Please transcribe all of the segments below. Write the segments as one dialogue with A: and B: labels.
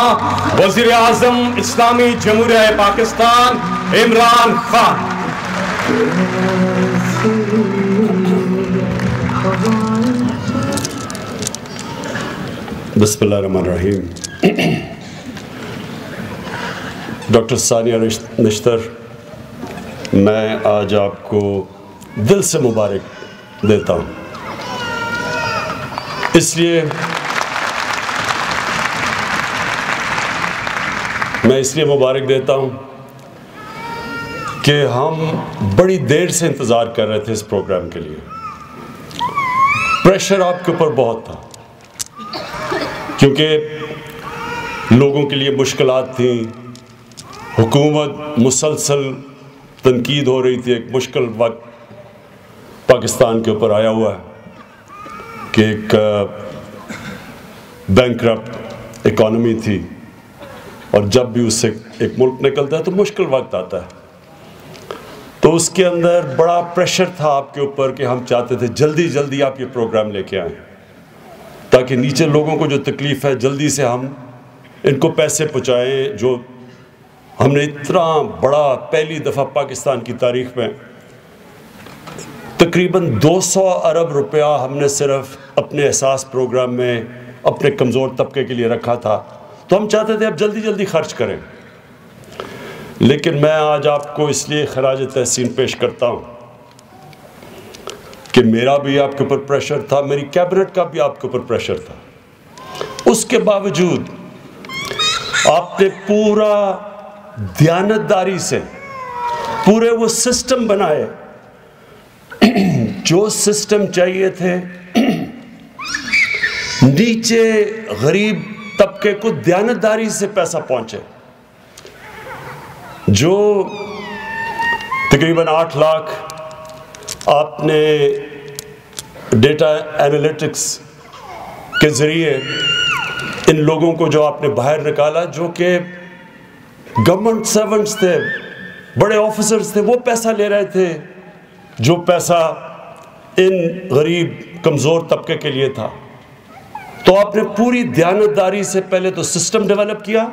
A: وزیر اعظم اسلامی جمہوریہ پاکستان عمران خان۔
B: بسم اللہ الرحمن الرحیم۔ ڈاکٹر ثانیہ نشتر، میں آج آپ کو دل سے مبارک دیتا ہوں۔ اس لیے میں اس لیے مبارک دیتا ہوں کہ ہم بڑی دیر سے انتظار کر رہے تھے اس پروگرام کے لیے۔ پریشر آپ کے اوپر بہت تھا۔ کیونکہ لوگوں کے لیے مشکلات تھیں۔ حکومت مسلسل تنقید ہو رہی تھی۔ ایک مشکل وقت پاکستان کے اوپر آیا ہوا ہے کہ ایک بینکرپٹ اکانومی تھی۔ اور جب بھی اس سے ایک ملک نکلتا ہے تو مشکل وقت آتا ہے۔ تو اس کے اندر بڑا پریشر تھا آپ کے اوپر کہ ہم چاہتے تھے جلدی جلدی آپ یہ پروگرام لے کے آئیں۔ تاکہ نیچے لوگوں کو جو تکلیف ہے جلدی سے ہم ان کو پیسے پہنچائیں، جو ہم نے اتنا بڑا پہلی دفعہ پاکستان کی تاریخ میں تقریباً دو سو ارب روپیہ ہم نے صرف اپنے احساس پروگرام میں، اپنے کمزور طبقے کے لیے رکھا تھا۔ تو ہم چاہتے تھے اب جلدی جلدی خرچ کریں۔ لیکن میں آج آپ کو اس لیے خراج تحسین پیش کرتا ہوں کہ میرا بھی آپ کے اوپر پریشر تھا، میری کیبنٹ کا بھی آپ کے اوپر پریشر تھا۔ اس کے باوجود آپ نے پورا دیانتداری سے پورے وہ سسٹم بنائے۔ جو سسٹم چاہیے تھے، نیچے غریب طبقے کو دیانتداری سے پیسہ پہنچے۔ جو تقریباً آٹھ لاکھ آپ نے ڈیٹا اینالیٹکس کے ذریعے ان لوگوں کو جو آپ نے باہر نکالا، جو کہ گورنمنٹ سرونٹس تھے، بڑے آفیسرز تھے، وہ پیسہ لے رہے تھے، جو پیسہ ان غریب کمزور طبقے کے لیے تھا۔ تو آپ نے پوری دیانتداری سے پہلے تو سسٹم ڈیولپ کیا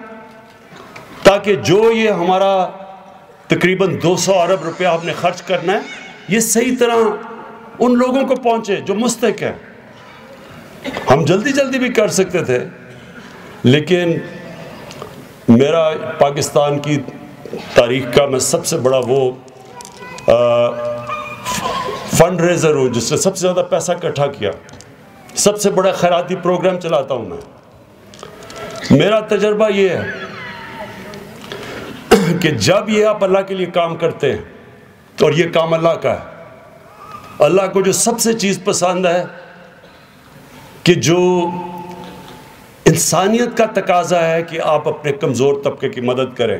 B: تاکہ جو یہ ہمارا تقریباً دو سو ارب روپیہ ہم نے خرچ کرنا ہے، یہ صحیح طرح ان لوگوں کو پہنچے جو مستق ہیں۔ ہم جلدی جلدی بھی کر سکتے تھے، لیکن میرا پاکستان کی تاریخ کا میں سب سے بڑا وہ فنڈ ریزر ہوں جس نے سب سے زیادہ پیسہ اکٹھا کیا۔ سب سے بڑا خیراتی پروگرام چلاتا ہوں میں۔ میرا تجربہ یہ ہے کہ جب یہ آپ اللہ کے لیے کام کرتے ہیں اور یہ کام اللہ کا ہے، اللہ کو جو سب سے چیز پسند ہے کہ جو انسانیت کا تقاضا ہے کہ آپ اپنے کمزور طبقے کی مدد کریں،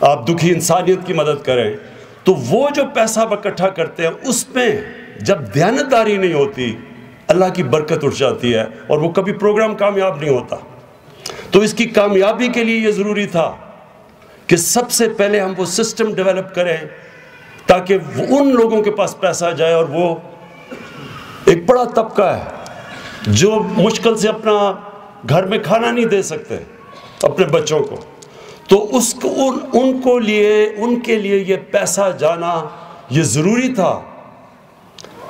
B: آپ دکھی انسانیت کی مدد کریں، تو وہ جو پیسہ آپ اکٹھا کرتے ہیں، اس میں جب دیانتداری نہیں ہوتی اللہ کی برکت اٹھ جاتی ہے اور وہ کبھی پروگرام کامیاب نہیں ہوتا۔ تو اس کی کامیابی کے لیے یہ ضروری تھا کہ سب سے پہلے ہم وہ سسٹم ڈیولپ کریں تاکہ ان لوگوں کے پاس پیسہ جائے اور وہ ایک بڑا طبقہ ہے جو مشکل سے اپنا گھر میں کھانا نہیں دے سکتے اپنے بچوں کو۔ تو اس کو ان ان کو لیے ان کے لیے یہ پیسہ جانا یہ ضروری تھا۔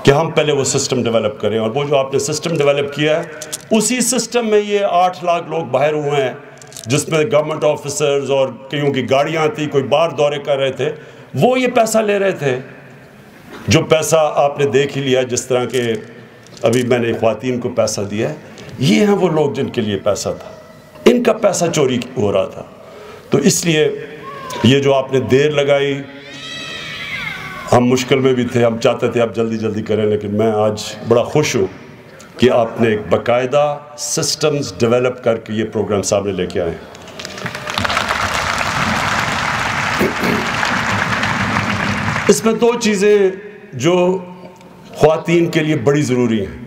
B: کہ ہم پہلے وہ سسٹم ڈیولپ کریں اور وہ جو آپ نے سسٹم ڈیولپ کیا ہے، اسی سسٹم میں یہ آٹھ لاکھ لوگ باہر ہوئے ہیں، جس میں گورنمنٹ آفیسرز اور کئیوں کی گاڑیاں تھیں، کوئی بار دورے کر رہے تھے، وہ یہ پیسہ لے رہے تھے۔ جو پیسہ آپ نے دیکھ ہی لیا، جس طرح کے ابھی میں نے خواتین کو پیسہ دیا ہے، یہ ہیں وہ لوگ جن کے لیے پیسہ تھا۔ ان کا پیسہ چوری ہو رہا تھا۔ تو اس لیے یہ جو آپ نے دیر لگائی ہم مشکل میں بھی تھے، ہم چاہتے تھے آپ جلدی جلدی کریں، لیکن میں آج بڑا خوش ہوں کہ آپ نے ایک باقاعدہ سسٹمز ڈیولپ کر کے یہ پروگرام سامنے لے کے آئے اس میں دو چیزیں جو خواتین کے لیے بڑی ضروری ہیں،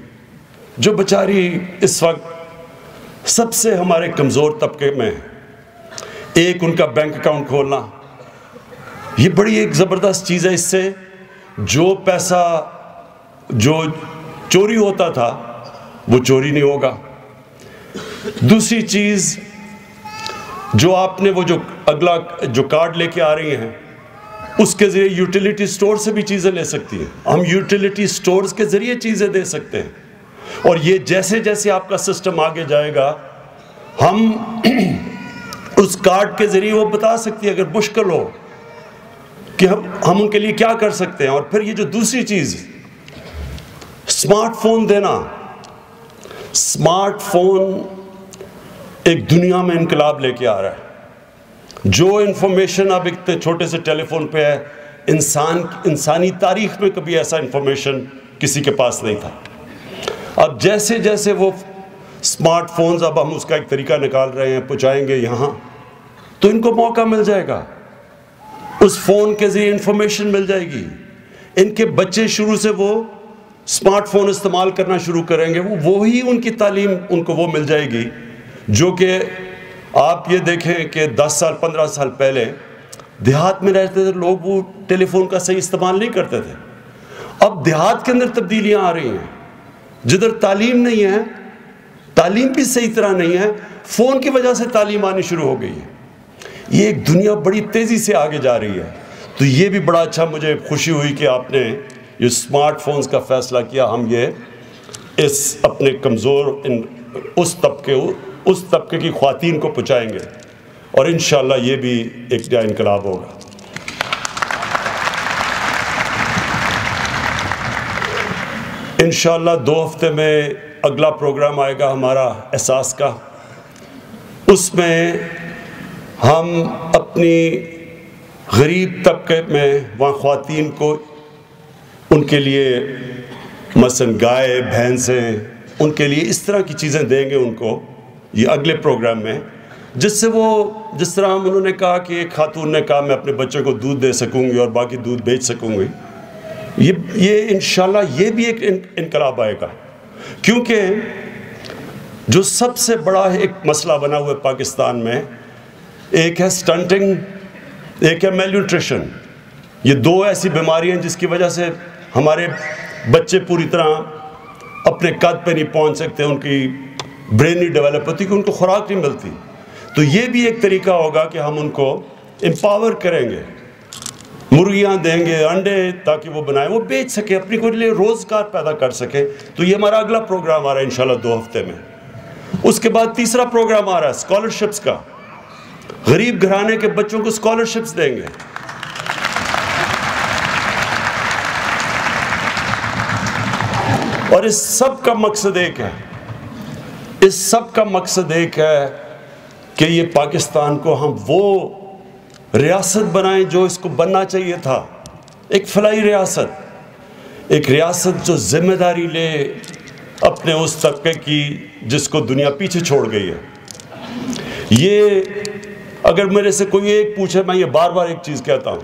B: جو بچاری اس وقت سب سے ہمارے کمزور طبقے میں ایک، ان کا بینک اکاؤنٹ کھولنا۔ یہ بڑی ایک زبردست چیز ہے اس سے جو پیسہ جو چوری ہوتا تھا وہ چوری نہیں ہوگا۔ دوسری چیز جو آپ نے وہ جو اگلا جو کارڈ لے کے آ رہی ہیں، اس کے ذریعے یوٹیلیٹی سٹور سے بھی چیزیں لے سکتی ہیں۔ ہم یوٹیلیٹی سٹورز کے ذریعے چیزیں دے سکتے ہیں۔ اور یہ جیسے جیسے آپ کا سسٹم آگے جائے گا، ہم اس کارڈ کے ذریعے وہ بتا سکتی ہے اگر مشکل ہو کہ ہم ہم ان کے لیے کیا کر سکتے ہیں؟ اور پھر یہ جو دوسری چیز اسمارٹ فون دینا۔ اسمارٹ فون ایک دنیا میں انقلاب لے کے آ رہا ہے۔ جو انفارمیشن اب ایک چھوٹے سے ٹیلی فون پہ ہے، انسان انسانی تاریخ میں کبھی ایسا انفارمیشن کسی کے پاس نہیں تھا۔ اب جیسے جیسے وہ اسمارٹ فونز اب ہم اس کا ایک طریقہ نکال رہے ہیں، پہنچائیں گے یہاں، تو ان کو موقع مل جائے گا۔ اس فون کے ذریعے انفارمیشن مل جائے گی۔ ان کے بچے شروع سے وہ اسمارٹ فون استعمال کرنا شروع کریں گے، وہ وہی ان کی تعلیم ان کو وہ مل جائے گی۔ جو کہ آپ یہ دیکھیں کہ دس سال، پندرہ سال پہلے دیہات میں رہتے تھے، لوگ وہ ٹیلی فون کا صحیح استعمال نہیں کرتے تھے۔ اب دیہات کے اندر تبدیلیاں آ رہی ہیں۔ جدھر تعلیم نہیں ہے، تعلیم بھی صحیح طرح نہیں ہے، فون کی وجہ سے تعلیم آنی شروع ہو گئی ہے۔ یہ ایک دنیا بڑی تیزی سے آگے جا رہی ہے۔ تو یہ بھی بڑا اچھا مجھے خوشی ہوئی کہ آپ نے یہ اسمارٹ فونز کا فیصلہ کیا۔ ہم یہ اس اپنے کمزور ان اس طبقے اس طبقے کی خواتین کو پہنچائیں گے۔ اور انشاءاللہ یہ بھی ایک نیا انقلاب ہوگا۔ انشاءاللہ دو ہفتے میں اگلا پروگرام آئے گا ہمارا احساس کا۔ اس میں ہم اپنی غریب طبقے میں وہاں خواتین کو ان کے لیے مثلا گائے، بھینسیں، ان کے لیے اس طرح کی چیزیں دیں گے ان کو یہ اگلے پروگرام میں، جس سے وہ، جس طرح ہم انہوں نے کہا کہ ایک خاتون نے کہا میں اپنے بچے کو دودھ دے سکوں گی اور باقی دودھ بیچ سکوں گی۔ یہ یہ انشاءاللہ یہ بھی ایک انقلاب آئے گا۔ کیونکہ جو سب سے بڑا ایک مسئلہ بنا ہوا ہے پاکستان میں ایک ہے سٹنٹنگ ایک ہے میل نیوٹریشن یہ دو ایسی بیماریاں جس کی وجہ سے ہمارے بچے پوری طرح اپنے قد پہ نہیں پہنچ سکتے، ان کی برین نہیں ڈیولپ ہوتی کہ ان کو خوراک نہیں ملتی۔ تو یہ بھی ایک طریقہ ہوگا کہ ہم ان کو امپاور کریں گے، مرغیاں دیں گے، انڈے تاکہ وہ بنائیں، وہ بیچ سکے اپنی کو لیے روزگار پیدا کر سکے تو یہ ہمارا اگلا پروگرام آ رہا ہے انشاءاللہ دو ہفتے میں۔ اس کے بعد تیسرا پروگرام آ رہا ہے اسکالرشپس کا۔ غریب گھرانے کے بچوں کو اسکالرشپس دیں گے۔ اور اس سب کا مقصد ایک ہے، اس سب کا مقصد ایک ہے کہ یہ پاکستان کو ہم وہ ریاست بنائیں جو اس کو بننا چاہیے تھا۔ ایک فلائی ریاست، ایک ریاست جو ذمہ داری لے اپنے اس طبقے کی جس کو دنیا پیچھے چھوڑ گئی ہے۔ یہ اگر میرے سے کوئی ایک پوچھے، میں یہ بار بار ایک چیز کہتا ہوں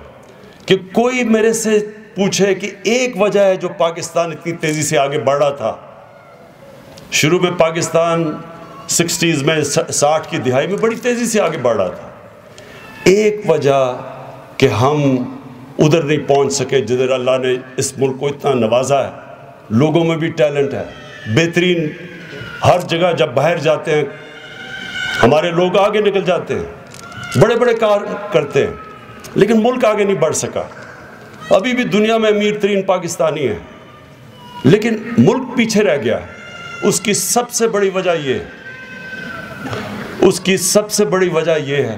B: کہ کوئی میرے سے پوچھے کہ ایک وجہ ہے جو پاکستان اتنی تیزی سے آگے بڑھ رہا تھا۔ شروع میں پاکستان سکسٹیز میں ساٹھ کی دہائی میں بڑی تیزی سے آگے بڑھ رہا تھا۔ ایک وجہ کہ ہم ادھر نہیں پہنچ سکے جدھر اللہ نے اس ملک کو اتنا نوازا ہے۔ لوگوں میں بھی ٹیلنٹ ہے۔ بہترین ہر جگہ جب باہر جاتے ہیں، ہمارے لوگ آگے نکل جاتے ہیں۔ بڑے بڑے کار کرتے ہیں، لیکن ملک آگے نہیں بڑھ سکا۔ ابھی بھی دنیا میں امیر ترین پاکستانی ہیں، لیکن ملک پیچھے رہ گیا۔ اس کی سب سے بڑی وجہ یہ، اس کی سب سے بڑی وجہ یہ ہے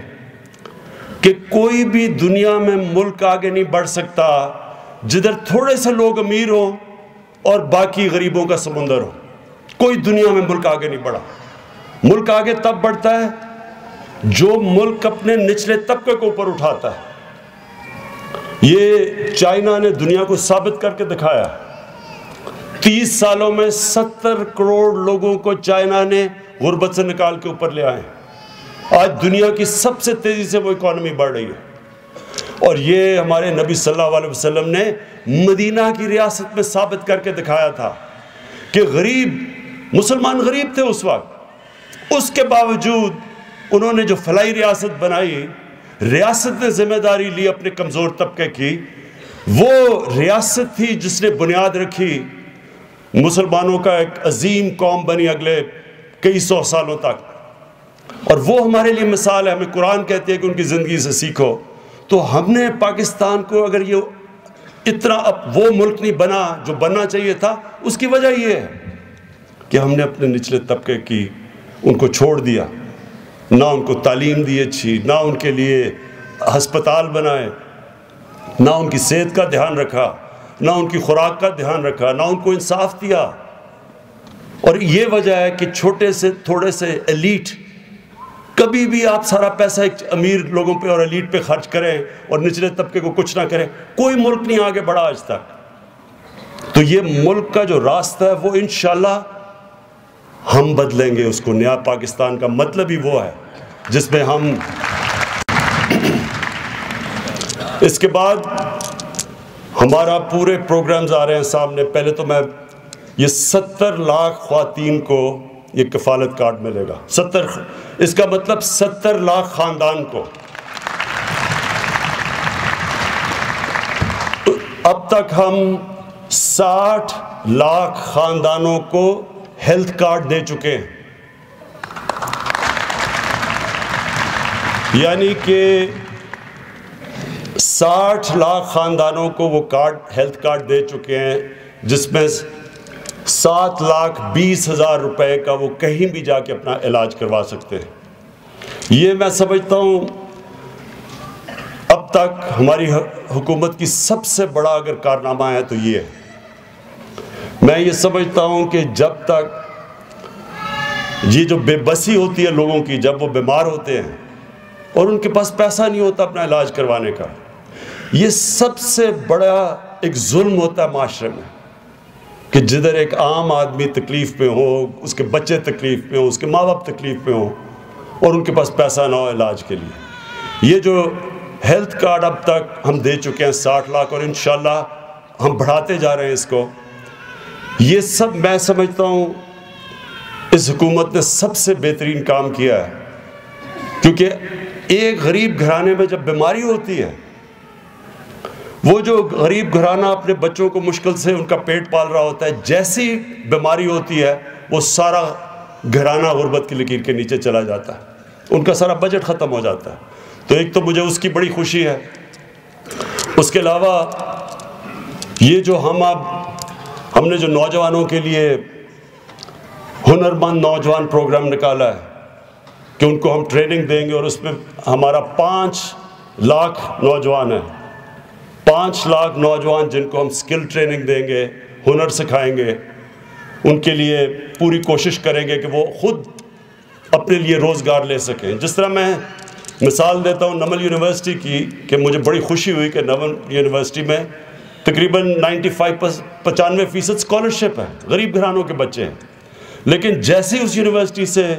B: کہ کوئی بھی دنیا میں ملک آگے نہیں بڑھ سکتا، جدھر تھوڑے سے لوگ امیر ہوں اور باقی غریبوں کا سمندر ہو۔ کوئی دنیا میں ملک آگے نہیں بڑھا۔ ملک آگے تب بڑھتا ہے جو ملک اپنے نچلے طبقے کو اوپر اٹھاتا ہے، یہ چائنا نے دنیا کو ثابت کر کے دکھایا۔ تیس سالوں میں ستر کروڑ لوگوں کو چائنا نے غربت سے نکال کے اوپر لے آئے۔ آج دنیا کی سب سے تیزی سے وہ اکانومی بڑھ رہی ہے۔ اور یہ ہمارے نبی صلی اللہ علیہ وسلم نے مدینہ کی ریاست میں ثابت کر کے دکھایا تھا کہ غریب، مسلمان غریب تھے اس وقت۔ اس کے باوجود انہوں نے جو فلائی ریاست بنائی، ریاست نے ذمہ داری لی اپنے کمزور طبقے کی، وہ ریاست تھی جس نے بنیاد رکھی۔ مسلمانوں کا ایک عظیم قوم بنی اگلے کئی سو سالوں تک۔ اور وہ ہمارے لیے مثال ہے، ہمیں قرآن کہتے ہیں کہ ان کی زندگی سے سیکھو۔ تو ہم نے پاکستان کو اگر یہ اتنا اب وہ ملک نہیں بنا جو بننا چاہیے تھا، اس کی وجہ یہ ہے کہ ہم نے اپنے نچلے طبقے کی ان کو چھوڑ دیا۔ نہ ان کو تعلیم دی اچھی نہ ان کے لیے ہسپتال بنائے، نہ ان کی صحت کا دھیان رکھا، نہ ان کی خوراک کا دھیان رکھا، نہ ان کو انصاف دیا۔ اور یہ وجہ ہے کہ چھوٹے سے، تھوڑے سے ایلیٹ کبھی بھی آپ سارا پیسہ ایک امیر لوگوں پہ اور ایلیٹ پہ خرچ کریں اور نچلے طبقے کو کچھ نہ کریں، کوئی ملک نہیں آگے بڑھا آج تک۔ تو یہ ملک کا جو راستہ ہے، وہ انشاءاللہ ہم بدلیں گے اس کو۔ نیا پاکستان کا مطلب ہی وہ ہے، جس میں ہم اس کے بعد ہمارا پورے پروگرامز آ رہے ہیں سامنے۔ پہلے تو میں یہ ستر لاکھ خواتین کو یہ کفالت کارڈ ملے گا۔ ستر، اس کا مطلب ستر لاکھ خاندان کو۔ اب تک ہم ساٹھ لاکھ خاندانوں کو ہیلتھ کارڈ دے چکے ہیں۔ یعنی کہ ساٹھ لاکھ خاندانوں کو وہ کارڈ، ہیلتھ کارڈ دے چکے ہیں، جس میں سات لاکھ بیس ہزار روپے کا وہ کہیں بھی جا کے اپنا علاج کروا سکتے ہیں۔ یہ میں سمجھتا ہوں، اب تک ہماری حکومت کی سب سے بڑا اگر کارنامہ ہے تو یہ ہے۔ میں یہ سمجھتا ہوں کہ جب تک یہ جو بے بسی ہوتی ہے لوگوں کی، جب وہ بیمار ہوتے ہیں اور ان کے پاس پیسہ نہیں ہوتا اپنا علاج کروانے کا، یہ سب سے بڑا ایک ظلم ہوتا ہے معاشرے میں کہ جدھر ایک عام آدمی تکلیف پہ ہو، اس کے بچے تکلیف پہ ہوں اس کے ماں باپ تکلیف پہ ہوں اور ان کے پاس پیسہ نہ ہو علاج کے لیے۔ یہ جو ہیلتھ کارڈ اب تک ہم دے چکے ہیں ساٹھ لاکھ اور انشاءاللہ ہم بڑھاتے جا رہے ہیں اس کو۔ یہ سب میں سمجھتا ہوں اس حکومت نے سب سے بہترین کام کیا ہے۔ کیونکہ ایک غریب گھرانے میں جب بیماری ہوتی ہے، وہ جو غریب گھرانہ اپنے بچوں کو مشکل سے ان کا پیٹ پال رہا ہوتا ہے، جیسی بیماری ہوتی ہے، وہ سارا گھرانہ غربت کی لکیر کے نیچے چلا جاتا ہے۔ ان کا سارا بجٹ ختم ہو جاتا ہے۔ تو ایک تو مجھے اس کی بڑی خوشی ہے۔ اس کے علاوہ یہ جو ہم اب ہم نے جو نوجوانوں کے لیے ہنر مند نوجوان پروگرام نکالا ہے کہ ان کو ہم ٹریننگ دیں گے اور اس میں ہمارا پانچ لاکھ نوجوان ہیں۔ پانچ لاکھ نوجوان جن کو ہم سکل ٹریننگ دیں گے، ہنر سکھائیں گے، ان کے لیے پوری کوشش کریں گے کہ وہ خود اپنے لیے روزگار لے سکیں۔ جس طرح میں مثال دیتا ہوں نمل یونیورسٹی کی کہ مجھے بڑی خوشی ہوئی کہ نمل یونیورسٹی میں تقریباً نائنٹی فائیو پچانوے فیصد اسکالرشپ ہے، غریب گھرانوں کے بچے ہیں۔ لیکن جیسی اس یونیورسٹی سے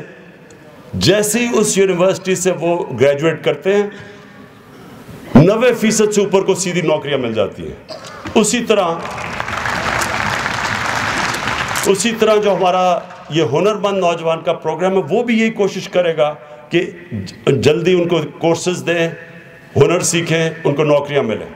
B: جیسی اس یونیورسٹی سے وہ گریجویٹ کرتے ہیں، نوے فیصد سے اوپر کو سیدھی نوکریاں مل جاتی ہیں۔ اسی طرح اسی طرح جو ہمارا یہ ہنر مند نوجوان کا پروگرام ہے، وہ بھی یہی کوشش کرے گا کہ جلدی ان کو کورسز دیں، ہنر سیکھیں، ان کو نوکریاں ملیں۔